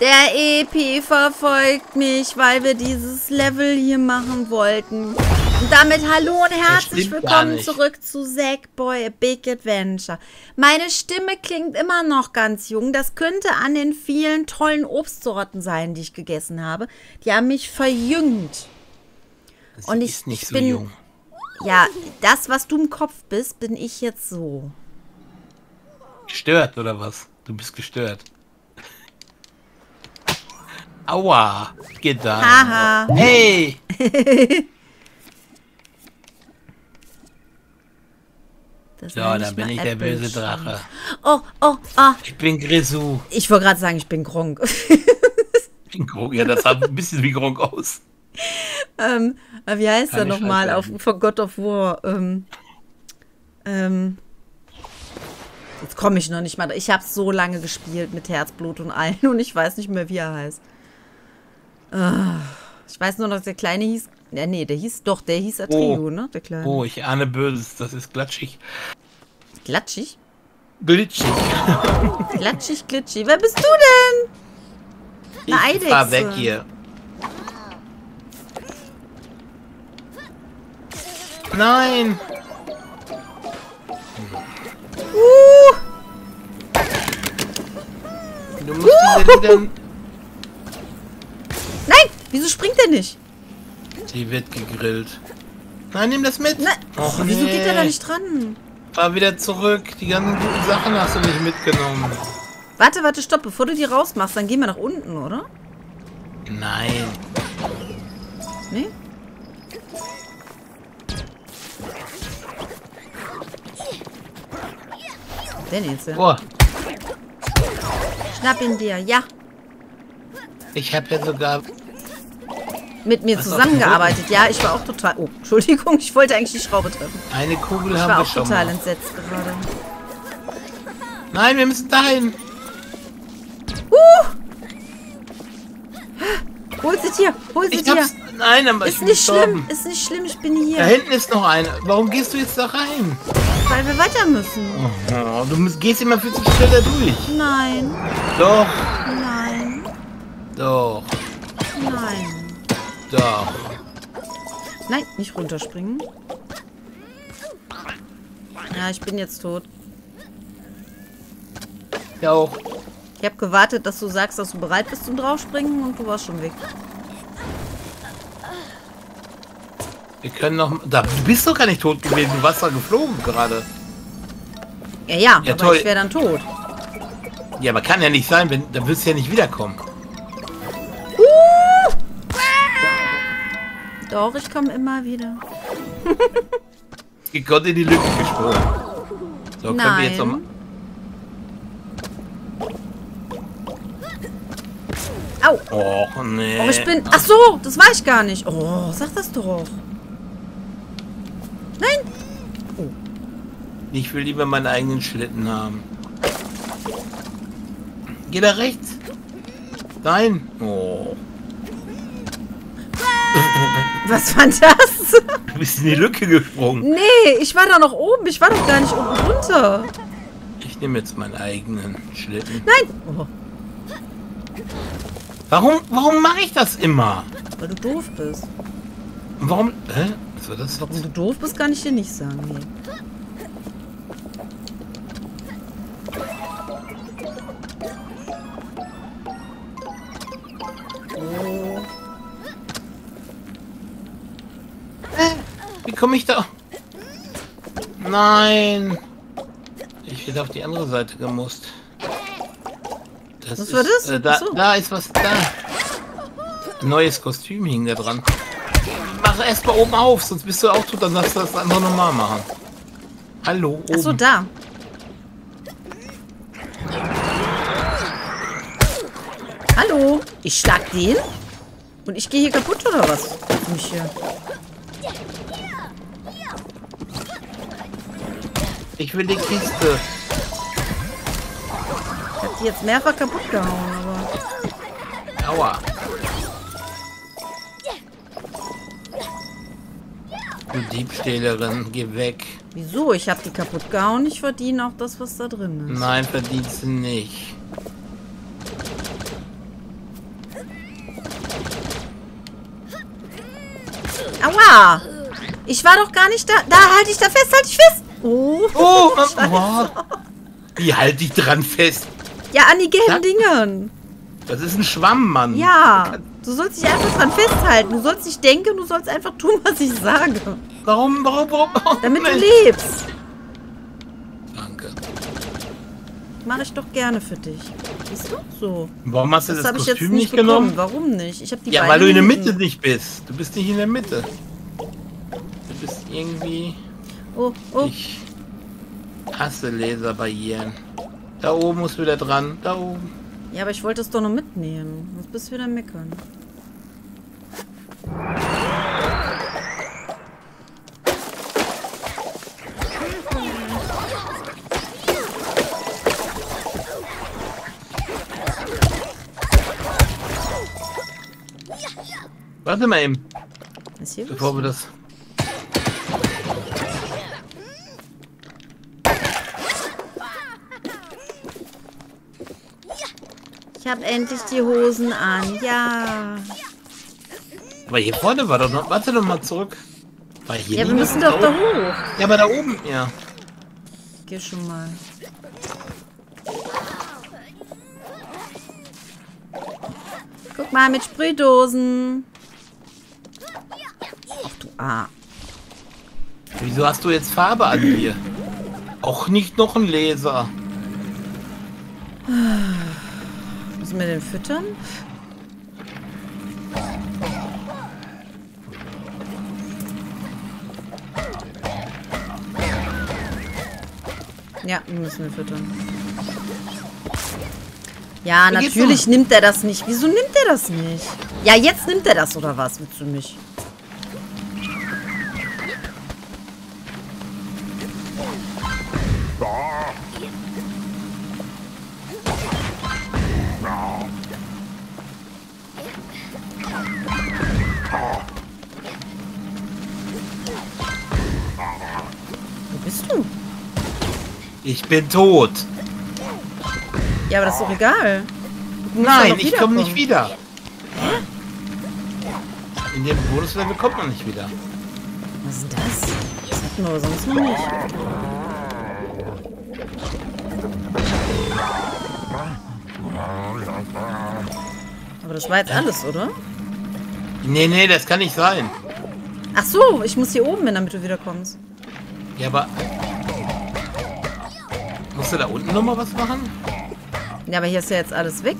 Der EP verfolgt mich, weil wir dieses Level hier machen wollten. Und damit hallo und herzlich willkommen zurück zu Sackboy A Big Adventure. Meine Stimme klingt immer noch ganz jung. Das könnte an den vielen tollen Obstsorten sein, die ich gegessen habe. Die haben mich verjüngt. Sie und ich ist nicht so bin, jung. Ja, das, was du im Kopf bist, bin ich jetzt so. Gestört oder was? Du bist gestört. Aua, da. Haha. Hey! Das so, dann bin ich der böse Drache. Oh, oh, ah. Ich bin Grisou. Ich wollte gerade sagen, ich bin Gronk. ich bin Gronk, ja, das sah ein bisschen wie Gronk aus. ähm, wie heißt Keine er nochmal auf von God of War? Ähm, ähm, jetzt komme ich noch nicht mal. Ich habe so lange gespielt mit Herzblut und allen und ich weiß nicht mehr, wie er heißt. Ah, ich weiß nur noch, dass der Kleine hieß. Ja, nee, der hieß doch, der hieß Atrio, oh. ne? Der Kleine. Oh, ich ahne Böses, das ist glatschig. Glatschig? Glitschig. glatschig, glitschig. Wer bist du denn? Ich Eine Eidechse. fahr weg hier. Nein! Uh. Du musst uh. diese Lieder Wieso springt er nicht? Die wird gegrillt. Nein, nimm das mit. Na, Och, wieso nee. geht er da nicht dran? Fahr wieder zurück. Die ganzen guten Sachen hast du nicht mitgenommen. Warte, warte, stopp. Bevor du die rausmachst, dann gehen wir nach unten, oder? Nein. Nee? Den jetzt. Oh. Schnapp ihn dir, ja. Ich habe ja sogar mit mir zusammengearbeitet. Ja, ich war auch total... Oh, Entschuldigung, ich wollte eigentlich die Schraube treffen. Eine Kugel ich haben wir schon Ich war auch total entsetzt gerade. Nein, wir müssen dahin. Uh! Hol sie dir, hol sie dir. Nein, aber ist ich bin nicht gestorben. schlimm, ist nicht schlimm, ich bin hier. Da hinten ist noch eine. Warum gehst du jetzt da rein? Weil wir weiter müssen. Oh, du musst, gehst immer viel zu schnell da durch. Nein. Doch. Nein. Doch. Nein. Doch. Nein, nicht runterspringen. Ja, ich bin jetzt tot. Ja auch. Ich habe gewartet, dass du sagst, dass du bereit bist zum draufspringen und du warst schon weg. Wir können noch... Da, du bist doch gar nicht tot gewesen. Du warst da geflogen gerade. Ja, ja, ja aber toll. ich wäre dann tot. Ja, aber kann ja nicht sein, wenn, dann wirst du ja nicht wiederkommen. Doch, ich komme immer wieder. ich konnte in die Lücke gesprungen. So, Nein. können wir jetzt noch Au! Och, nee. Oh, ich bin... Ach so, das war ich gar nicht. Oh, sag das doch. Nein! Oh. Ich will lieber meinen eigenen Schlitten haben. Geh da rechts. Nein. Oh. Was war das? Du bist in die Lücke gesprungen. Nee, ich war da noch oben. Ich war doch gar nicht oben runter. Ich nehme jetzt meinen eigenen Schlitten. Nein! Oh. Warum, warum mache ich das immer? Weil du doof bist. Warum? Hä? Was war das? Warum du doof bist, kann ich dir nicht sagen. Nee. Komme ich da? Nein. Ich bin auf die andere Seite gemusst. Das was ist, war das? Äh, da, da, ist was da. Neues Kostüm hing da dran. Mach erst mal oben auf, sonst bist du auch tot, dann darfst du das einfach nochmal machen. Hallo, oben. Achso, da. Hallo, ich schlag den und ich gehe hier kaputt oder was? Mich hier. Ich will die Kiste. Ich hab die jetzt mehrfach kaputt gehauen, aber. Aua. Du Diebstählerin, geh weg. Wieso? Ich hab die kaputt gehauen. Ich verdiene auch das, was da drin ist. Nein, verdienst du nicht. Aua! Ich war doch gar nicht da. Da halte ich da fest, halte ich fest! Oh, oh wow. Wie halte ich dran fest? Ja, an die gelben Dingern. Das ist ein Schwamm, Mann. Ja, du sollst dich einfach dran festhalten. Du sollst nicht denken, du sollst einfach tun, was ich sage. Warum, warum, warum? Oh, Damit nein. du lebst. Danke. Mache ich doch gerne für dich. Siehst du? So. Warum hast du das, das Kostüm nicht, nicht genommen? Warum nicht? Ich habe die Ja, weil du in der Mitte nicht bist. Du bist nicht in der Mitte. Du bist irgendwie... Oh, oh. Ich hasse Laserbarrieren. Da oben muss wieder dran. Da oben. Ja, aber ich wollte es doch noch mitnehmen. Sonst bist du wieder meckern. Warte mal eben. Ist hier Bevor wir das... Ich habe endlich die Hosen an. Ja. Aber hier vorne war doch noch... Warte doch mal zurück. War hier ja, wir müssen doch da, hoch. Ja, aber da oben, ja. Ich geh schon mal. Guck mal, mit Sprühdosen. Ach du Ah. Wieso hast du jetzt Farbe an dir? Auch nicht noch ein Laser. Müssen wir den füttern? Ja, müssen wir füttern. Ja, natürlich nimmt er das nicht. Wieso nimmt er das nicht? Ja, jetzt nimmt er das, oder was? Willst du mich? Bin tot. Ja, aber das ist doch egal. Nein, ich komme nicht wieder. In dem Bonuslevel kommt man nicht wieder. Was ist das? Das hatten wir sonst noch nicht. Aber das war jetzt alles, oder? Nee, nee, das kann nicht sein. Ach so, ich muss hier oben hin, damit du wiederkommst. Ja, aber Musst du da unten nochmal was machen? Ja, aber hier ist ja jetzt alles weg.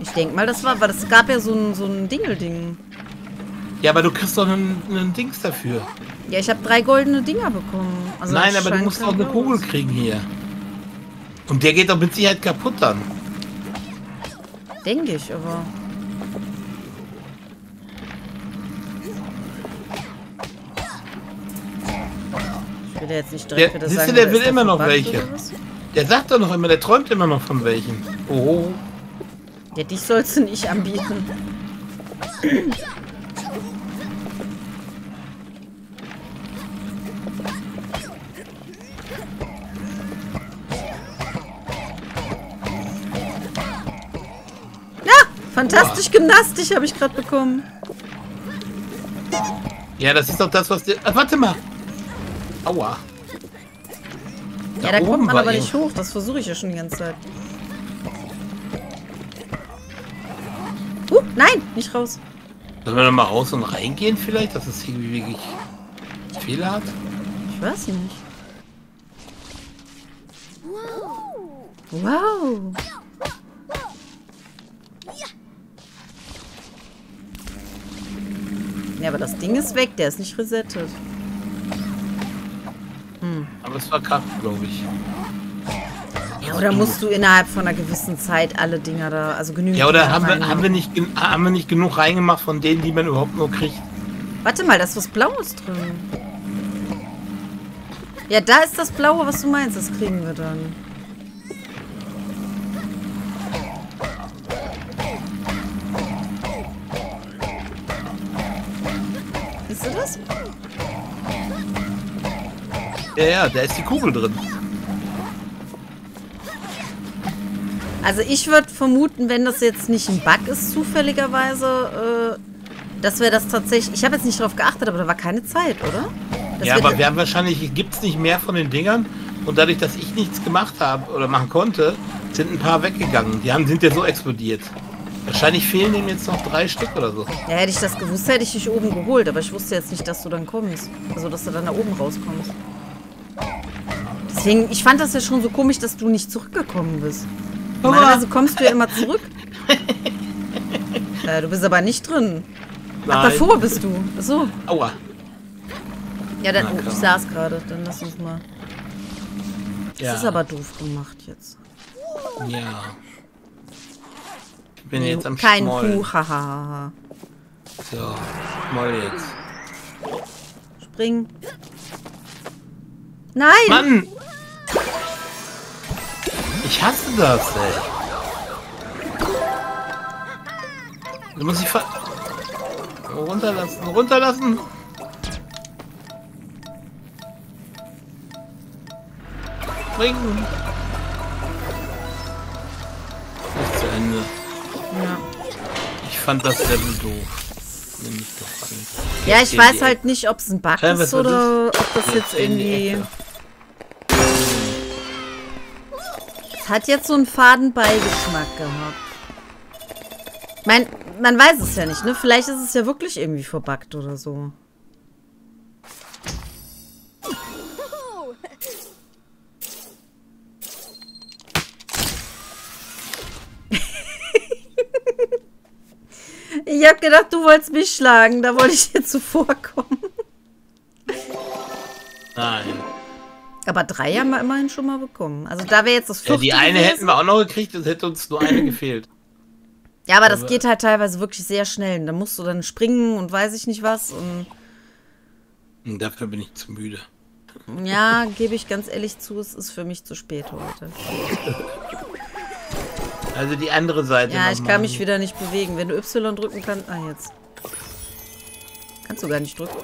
Ich denke mal, das war, weil es gab ja so ein, so ein Dingelding. Ja, aber du kriegst doch einen, einen Dings dafür. Ja, ich habe drei goldene Dinger bekommen. Also Nein, aber du musst auch eine Kugel kriegen hier. Und der geht doch mit Sicherheit kaputt dann. Denke ich, aber... will ja jetzt nicht direkt der, wieder sagen, der will immer noch welche. Der sagt doch noch immer, der träumt immer noch von welchen. Oh. Ja, dich sollst du nicht anbieten. Ja, fantastisch Boah. Gymnastik habe ich gerade bekommen. Ja, das ist doch das, was der... Ah, warte mal. Aua. Ja, da, da kommt man aber nicht hoch. Das versuche ich ja schon die ganze Zeit. Uh, nein, nicht raus. Sollen wir noch mal raus und reingehen vielleicht, dass es irgendwie wirklich Fehler hat? Ich weiß nicht. Wow. Ja, aber das Ding ist weg, der ist nicht resettet. Aber es war Kraft, glaube ich. Ja, oder musst du innerhalb von einer gewissen Zeit alle Dinger da, also genügend. Ja, oder haben wir, haben, wir nicht, haben wir nicht genug reingemacht von denen, die man überhaupt nur kriegt? Warte mal, da ist was Blaues drin. Ja, da ist das Blaue, was du meinst. Das kriegen wir dann. Siehst du das? Ja, ja, da ist die Kugel drin. Also ich würde vermuten, wenn das jetzt nicht ein Bug ist, zufälligerweise, äh, Dass wir das tatsächlich... Ich habe jetzt nicht drauf geachtet, aber da war keine Zeit, oder? Dass ja, aber wir haben wahrscheinlich... Gibt es nicht mehr von den Dingern? Und dadurch, dass ich nichts gemacht habe oder machen konnte, sind ein paar weggegangen. Die haben, sind ja so explodiert. Wahrscheinlich fehlen ihm jetzt noch drei Stück oder so. Ja, hätte ich das gewusst, hätte ich dich oben geholt. Aber ich wusste jetzt nicht, dass du dann kommst. Also, dass du dann da oben rauskommst. Deswegen, ich fand das ja schon so komisch, dass du nicht zurückgekommen bist. Normalerweise kommst du ja immer zurück. äh, du bist aber nicht drin. Nein. Ach, davor bist du. Achso. Aua. Ja, dann, oh, ich saß gerade. Dann lass uns mal. Das ja. ist aber doof gemacht jetzt. Ja. Ich bin jetzt am Kein Kuh, hahaha. So, mal jetzt. Spring. Nein! Mann! Ich hasse das, ey. Du musst dich ver... Runterlassen, runterlassen! Springen! Ist zu Ende. Ja. Ich fand das Level doof. Nimm mich doch an. Ja, ich weiß halt nicht, ob es ein Bug ist oder ob das jetzt irgendwie... Es hat jetzt so einen faden Beigeschmack gehabt. Ich mein, man weiß es ja nicht, ne? Vielleicht ist es ja wirklich irgendwie verbuggt oder so. Ich hab gedacht, du wolltest mich schlagen. Da wollte ich dir zuvorkommen. Nein. Aber drei haben wir immerhin schon mal bekommen. Also da wäre jetzt das vierte ja, Die eine gewesen. hätten wir auch noch gekriegt, es hätte uns nur eine gefehlt. Ja, aber, aber das geht halt teilweise wirklich sehr schnell. Da musst du dann springen und weiß ich nicht was. Und, und dafür bin ich zu müde. Ja, gebe ich ganz ehrlich zu, es ist für mich zu spät heute. Also die andere Seite. Ja, ich kann mich wieder nicht bewegen. Wenn du Y drücken kannst. Ah, jetzt. Kannst du gar nicht drücken.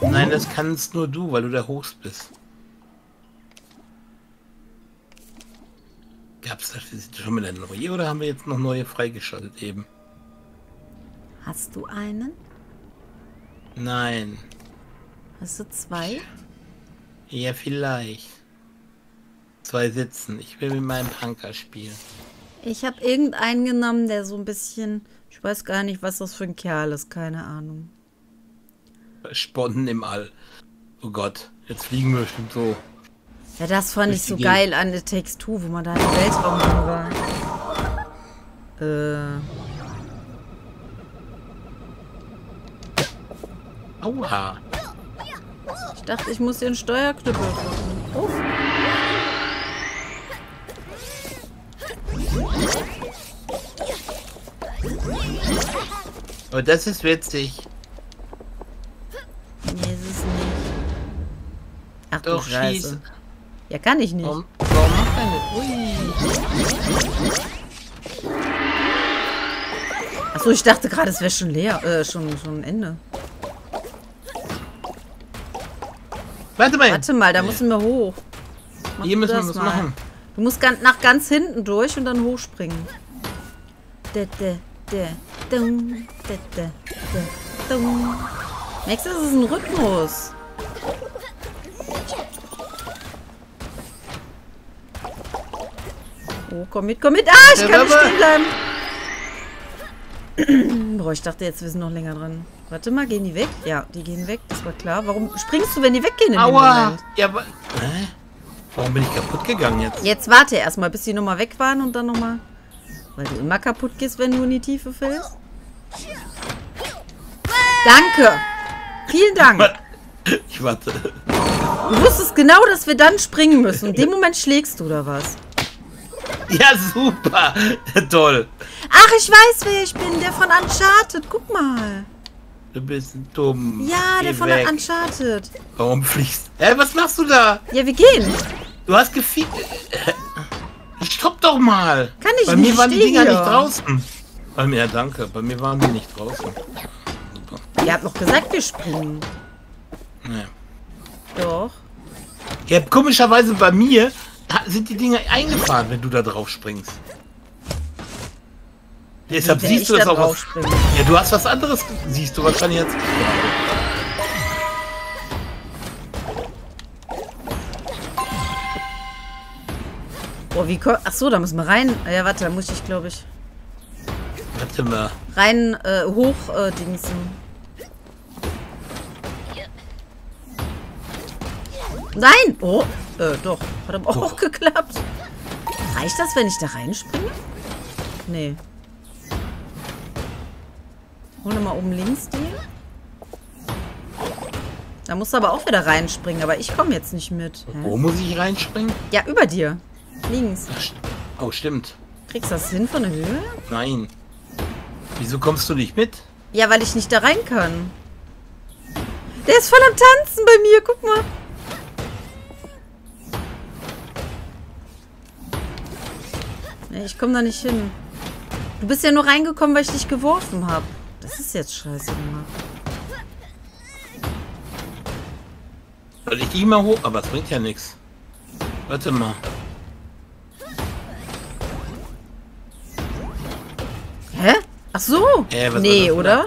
Nein, das kannst nur du, weil du der Hochst bist. Gab es da schon mal eine neue oder haben wir jetzt noch neue freigeschaltet eben? Hast du einen? Nein. Hast du zwei? Ja, vielleicht. Zwei sitzen. Ich will mit meinem Punker spielen. Ich habe irgendeinen genommen, der so ein bisschen... Ich weiß gar nicht, was das für ein Kerl ist. Keine Ahnung. Sponnen im All. Oh Gott. Jetzt fliegen wir bestimmt so. Ja, das fand ich so geil an Takes Two, wo man da im Weltraum drin war. Äh... Aua. Ich dachte, ich muss den Steuerknüppel drücken. Oh. Oh, das ist witzig. Nee, ist es nicht. Ach Doch, du Scheiße. Ja, kann ich nicht. Warum, warum macht er nicht? Ui. Achso, ich dachte gerade, es wäre schon leer. Äh, schon, schon Ende. Warte mal. Warte mal, da müssen wir hoch. Mach Hier müssen wir was mal. machen. Du musst nach ganz hinten durch und dann hochspringen. De, de, de, dum, de, de, de, dum. Max, das ist ein Rhythmus. Oh, komm mit, komm mit. Ah, ich kann nicht stehen bleiben. Boah, ich dachte jetzt, wir sind noch länger dran. Warte mal, gehen die weg? Ja, die gehen weg, das war klar. Warum springst du, wenn die weggehen in Aua. Ja, aber... Hä? Warum bin ich kaputt gegangen jetzt? Jetzt warte erstmal, bis die nochmal weg waren und dann nochmal... Weil du immer kaputt gehst, wenn du in die Tiefe fällst. Danke. Vielen Dank. Ich warte. Du wusstest genau, dass wir dann springen müssen. In dem Moment schlägst du da was. Ja, super. Toll. Ach, ich weiß, wer ich bin. Der von Uncharted. Guck mal. Du bist dumm. Ja, Geh der von weg. Uncharted. Warum fliegst du? Hä, was machst du da? Ja, wir gehen. Du hast gefiegt. Stopp doch mal. Kann ich Bei nicht. Bei mir waren die Dinger hier. nicht draußen. Bei mir, ja, danke. Bei mir waren die nicht draußen. Super. Ihr habt noch gesagt, wir springen. Nee. Doch. Ja, komischerweise bei mir sind die Dinger eingefahren, wenn du da drauf springst. Deshalb siehst ich du das da auch. Was, draufspringe. ja, du hast was anderes, siehst du wahrscheinlich jetzt. Boah, wie ko- Ach so, da müssen wir rein. Ah Ja, warte, da muss ich, glaube ich, Warte mal. rein äh, hoch äh, dingsen. Nein! Oh, äh, doch. Hat aber auch Oh. geklappt. Reicht das, wenn ich da reinspringe? Nee. Hol mal oben links die. Da musst du aber auch wieder reinspringen, aber ich komme jetzt nicht mit. Hä? Wo muss ich reinspringen? Ja, über dir. Links. Oh, stimmt. Kriegst du das hin von der Höhe? Nein. Wieso kommst du nicht mit? Ja, weil ich nicht da rein kann. Der ist voll am Tanzen bei mir, guck mal. Ich komme da nicht hin. Du bist ja nur reingekommen, weil ich dich geworfen habe. Das ist jetzt scheiße gemacht. Soll ich die mal hoch? Aber es bringt ja nichts. Warte mal. Hä? Ach so. Äh, nee, oder?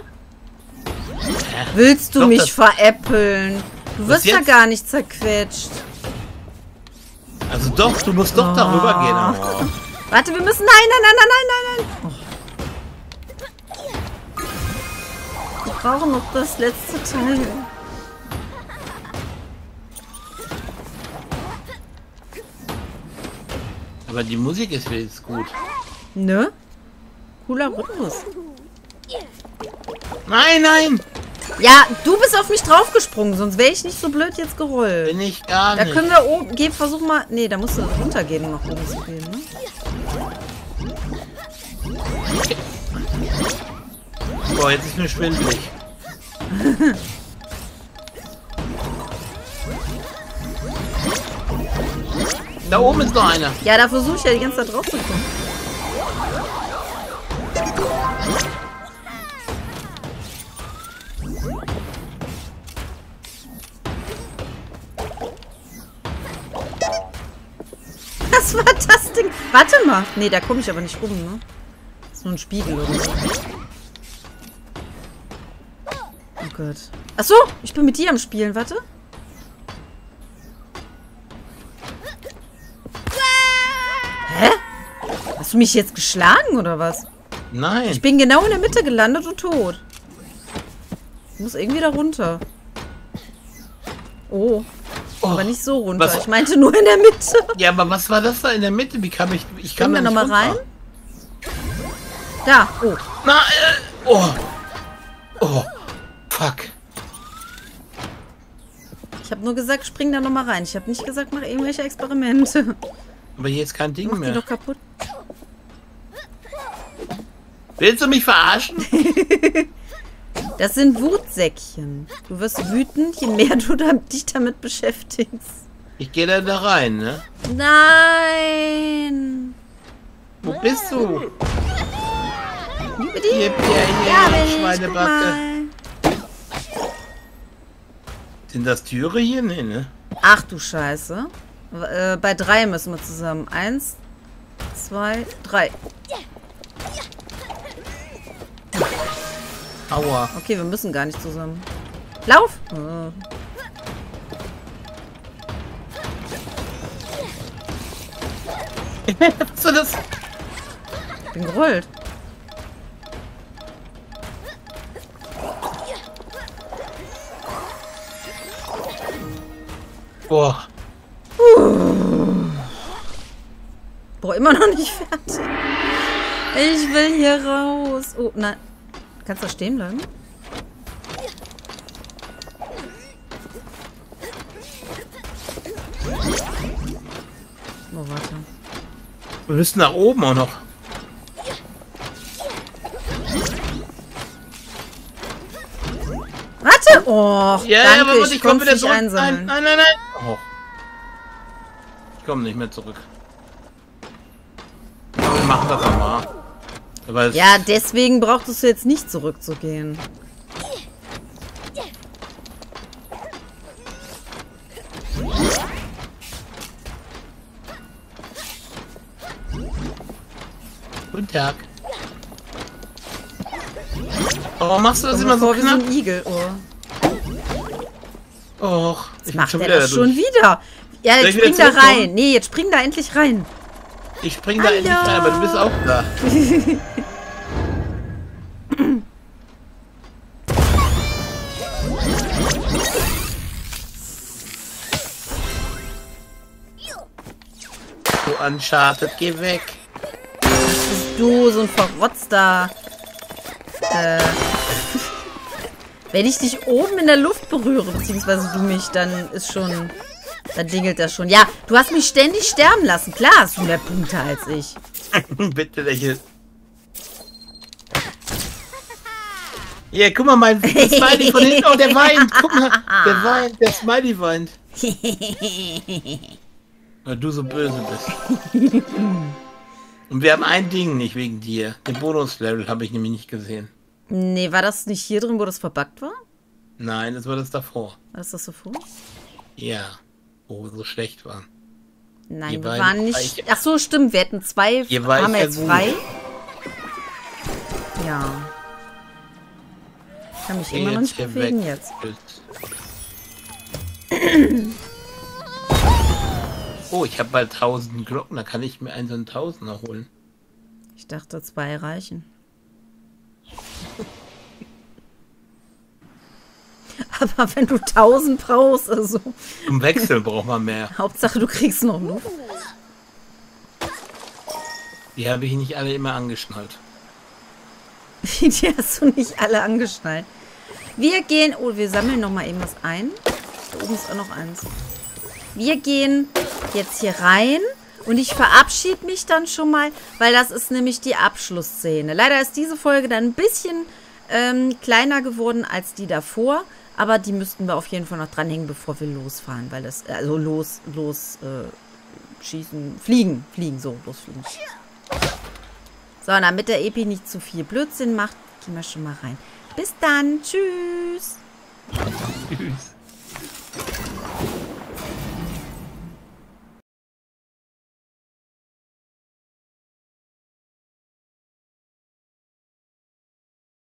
Willst du mich veräppeln? Du wirst ja gar nicht zerquetscht. Also doch, du musst doch darüber gehen. Oh. Warte, wir müssen... Nein, nein, nein, nein, nein, nein, nein. Oh. Wir brauchen noch das letzte Teil. Aber die Musik ist jetzt gut. Ne? Cooler Rhythmus. Nein, nein! Ja, du bist auf mich draufgesprungen, sonst wäre ich nicht so blöd jetzt gerollt. Bin ich gar Da nicht. können wir oben... Geh, versuch mal... Nee, da musst du runtergehen, nach oben zu gehen, ne? Boah, jetzt ist mir schwindelig. da oben ist noch einer. Ja, da versuche ich ja die ganze Zeit drauf zu kommen. Was war das Ding? Warte mal. Nee, da komme ich aber nicht rum, ne? Das ist nur ein Spiegel oder so. Oh Gott. Achso, ich bin mit dir am Spielen, warte. Hä? Hast du mich jetzt geschlagen oder was? Nein. Ich bin genau in der Mitte gelandet und tot. Ich muss irgendwie da runter. Oh. Oh, Aber nicht so runter. was- Ich meinte nur in der Mitte. Ja, aber was war das da in der Mitte? Wie kam ich... Ich kam da nochmal rein. Da. Oh. Na, äh, oh. Oh. Fuck. Ich habe nur gesagt, spring da nochmal rein. Ich habe nicht gesagt, mach irgendwelche Experimente. Aber hier ist kein Ding Mach die mehr. doch kaputt. Willst du mich verarschen? Das sind Wutsäckchen. Du wirst wütend, je mehr du dich damit beschäftigst. Ich gehe da, da rein, ne? Nein. Wo bist du? Die. Hier, Ja, Schweinebacke. mal. Sind das Türe hier? Nee, ne? Ach du Scheiße. Äh, bei drei müssen wir zusammen. Eins, zwei, drei. Aua. Okay, wir müssen gar nicht zusammen. Lauf! Äh. Was ist das? Bin gerollt. Boah. Boah, immer noch nicht fertig. Ich will hier raus. Oh, nein. Kannst du da stehen bleiben? Oh, warte. Wir müssen nach oben auch noch. Warte! Oh, Ja, danke, aber ich komm konnte wieder. Nein, nein, nein, nein. Oh. Ich komme nicht mehr zurück. Wir machen das nochmal. Aber es- Ja, deswegen brauchtest du jetzt nicht zurückzugehen. Guten Tag. Oh, machst du das immer so knapp? Wie so ein Igelohr. Och, ich macht er das schon wieder. Ja, jetzt spring da rein. Nee, jetzt spring da endlich rein. Ich spring da endlich rein, aber du bist auch da. du Uncharted, geh weg. Bist du, so ein verrotzter... Äh... Wenn ich dich oben in der Luft berühre, beziehungsweise du mich, dann ist schon... Dann dingelt das schon. Ja, du hast mich ständig sterben lassen. Klar hast du mehr Punkte als ich. Bitte lächeln. Hier, guck mal, mein Smiley von hinten. Oh, der weint. Guck mal, der weint. Der Smiley weint. Weil du so böse bist. Und wir haben ein Ding nicht wegen dir. Den Bonus-Level habe ich nämlich nicht gesehen. Nee, war das nicht hier drin, wo das verbuggt war? Nein, das war das davor. War das das davor? Ja, wo wir so schlecht waren. Nein, wir waren nicht... Ich, Ach so, stimmt, wir hätten zwei... Haben wir jetzt frei? Ja. Ich kann mich immer noch nicht bewegen weg. jetzt. Oh, ich habe bald 1000 Glocken, da kann ich mir einen so einen Tausender holen. Ich dachte, zwei reichen. Aber wenn du 1000 brauchst, also. Zum Wechsel braucht man mehr. Hauptsache, du kriegst noch Luft. Die habe ich nicht alle immer angeschnallt. Die hast du nicht alle angeschnallt. Wir gehen... Oh, wir sammeln noch mal eben was ein. Da oben ist auch noch eins. Wir gehen jetzt hier rein. Und ich verabschiede mich dann schon mal, weil das ist nämlich die Abschlussszene. Leider ist diese Folge dann ein bisschen ähm, kleiner geworden als die davor. Aber die müssten wir auf jeden Fall noch dranhängen, bevor wir losfahren. Weil das, also los, los, äh, schießen, fliegen, fliegen, so, losfliegen. So, damit der Epi nicht zu viel Blödsinn macht, gehen wir schon mal rein. Bis dann, tschüss. Tschüss.